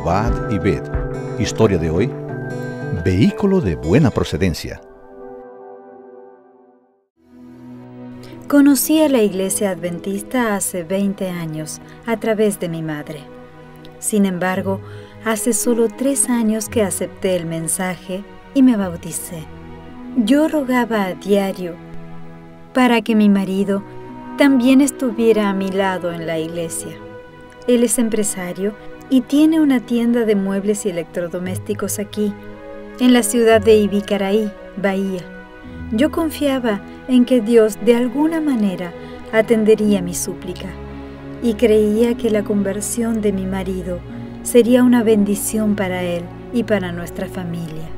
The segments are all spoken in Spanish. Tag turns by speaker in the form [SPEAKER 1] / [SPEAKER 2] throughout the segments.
[SPEAKER 1] Jobad y Bet. Historia de hoy. Vehículo de buena procedencia.
[SPEAKER 2] Conocí a la iglesia adventista hace 20 años a través de mi madre. Sin embargo, hace solo tres años que acepté el mensaje y me bauticé. Yo rogaba a diario para que mi marido también estuviera a mi lado en la iglesia. Él es empresario y tiene una tienda de muebles y electrodomésticos aquí, en la ciudad de Ibicaraí, Bahía. Yo confiaba en que Dios de alguna manera atendería mi súplica y creía que la conversión de mi marido sería una bendición para él y para nuestra familia.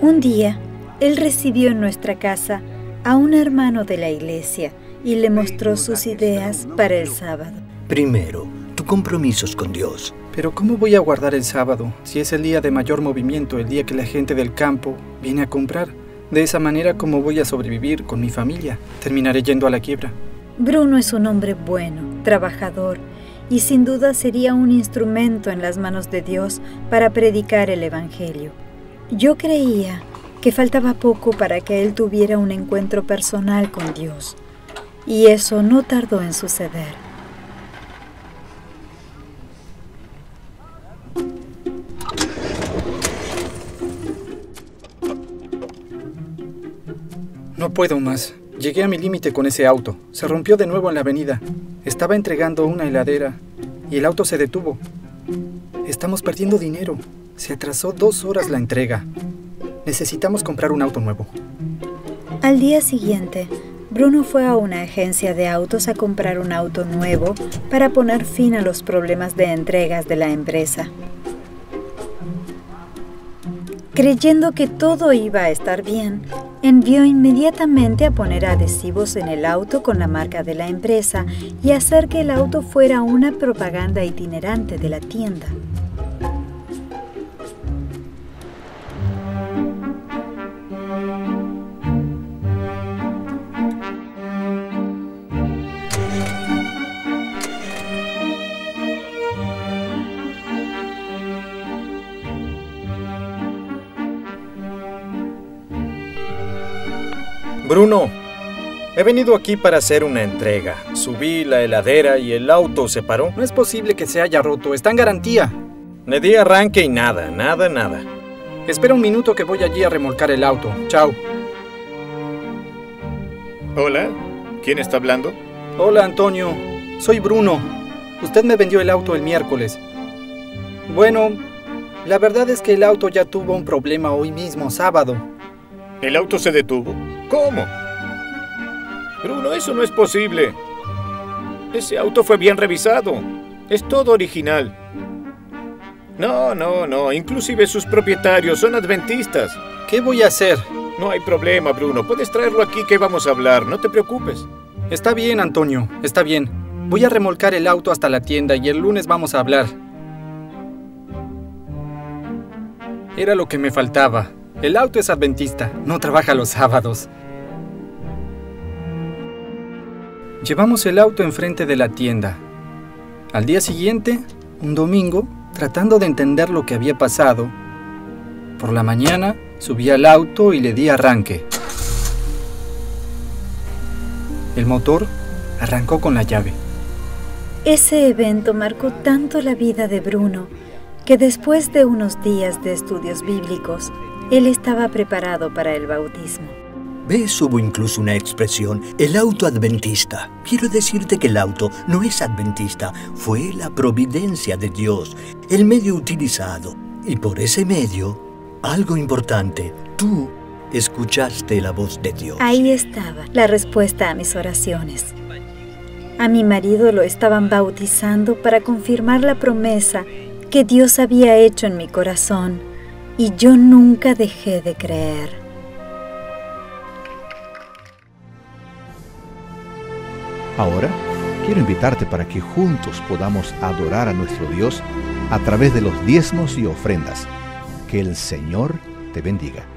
[SPEAKER 2] Un día, él recibió en nuestra casa a un hermano de la iglesia y le mostró sus ideas para el sábado.
[SPEAKER 3] Primero, tu compromiso es con Dios.
[SPEAKER 4] Pero ¿cómo voy a guardar el sábado si es el día de mayor movimiento, el día que la gente del campo viene a comprar? De esa manera, ¿cómo voy a sobrevivir con mi familia? Terminaré yendo a la quiebra.
[SPEAKER 2] Bruno es un hombre bueno, trabajador, y sin duda sería un instrumento en las manos de Dios para predicar el Evangelio. Yo creía que faltaba poco para que él tuviera un encuentro personal con Dios, y eso no tardó en suceder.
[SPEAKER 4] No puedo más. Llegué a mi límite con ese auto. Se rompió de nuevo en la avenida. Estaba entregando una heladera y el auto se detuvo. Estamos perdiendo dinero. Se atrasó dos horas la entrega. Necesitamos comprar un auto nuevo.
[SPEAKER 2] Al día siguiente, Bruno fue a una agencia de autos a comprar un auto nuevo para poner fin a los problemas de entregas de la empresa. Creyendo que todo iba a estar bien, envió inmediatamente a poner adhesivos en el auto con la marca de la empresa y hacer que el auto fuera una propaganda itinerante de la tienda.
[SPEAKER 5] Bruno, he venido aquí para hacer una entrega. Subí la heladera y el auto se paró.
[SPEAKER 4] No es posible que se haya roto, está en garantía.
[SPEAKER 5] Le di arranque y nada, nada, nada.
[SPEAKER 4] Espera un minuto que voy allí a remolcar el auto. Chao.
[SPEAKER 6] Hola, ¿quién está hablando?
[SPEAKER 4] Hola, Antonio. Soy Bruno. Usted me vendió el auto el miércoles. Bueno, la verdad es que el auto ya tuvo un problema hoy mismo, sábado.
[SPEAKER 6] ¿El auto se detuvo? ¿Cómo? Bruno, eso no es posible. Ese auto fue bien revisado. Es todo original. No, no, no. Inclusive sus propietarios son adventistas.
[SPEAKER 4] ¿Qué voy a hacer?
[SPEAKER 6] No hay problema, Bruno. Puedes traerlo aquí que vamos a hablar. No te preocupes.
[SPEAKER 4] Está bien, Antonio. Está bien. Voy a remolcar el auto hasta la tienda y el lunes vamos a hablar. Era lo que me faltaba. El auto es adventista, no trabaja los sábados. Llevamos el auto enfrente de la tienda. Al día siguiente, un domingo, tratando de entender lo que había pasado, por la mañana subí al auto y le di arranque. El motor arrancó con la llave.
[SPEAKER 2] Ese evento marcó tanto la vida de Bruno que después de unos días de estudios bíblicos, él estaba preparado para el bautismo.
[SPEAKER 3] ¿Ves? Hubo incluso una expresión, el auto adventista. Quiero decirte que el auto no es adventista, fue la providencia de Dios, el medio utilizado. Y por ese medio, algo importante, tú escuchaste la voz de Dios.
[SPEAKER 2] Ahí estaba la respuesta a mis oraciones. A mi marido lo estaban bautizando para confirmar la promesa que Dios había hecho en mi corazón y yo nunca dejé de creer.
[SPEAKER 1] Ahora quiero invitarte para que juntos podamos adorar a nuestro Dios a través de los diezmos y ofrendas. Que el Señor te bendiga.